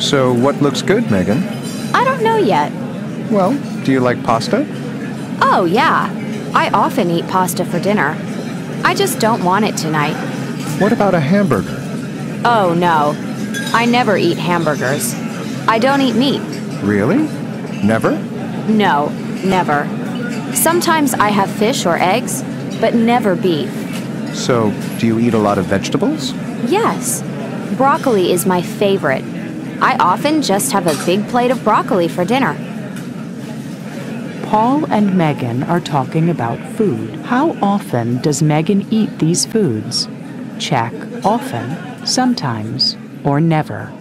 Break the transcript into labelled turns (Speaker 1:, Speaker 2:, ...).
Speaker 1: So, what looks good, Megan?
Speaker 2: I don't know yet.
Speaker 1: Well, do you like pasta?
Speaker 2: Oh, yeah. I often eat pasta for dinner. I just don't want it tonight.
Speaker 1: What about a hamburger?
Speaker 2: Oh, no. I never eat hamburgers. I don't eat meat.
Speaker 1: Really? Never?
Speaker 2: No, never. Sometimes I have fish or eggs, but never beef.
Speaker 1: So, do you eat a lot of vegetables?
Speaker 2: Yes. Broccoli is my favorite. I often just have a big plate of broccoli for dinner.
Speaker 3: Paul and Megan are talking about food. How often does Megan eat these foods? Check often, sometimes, or never.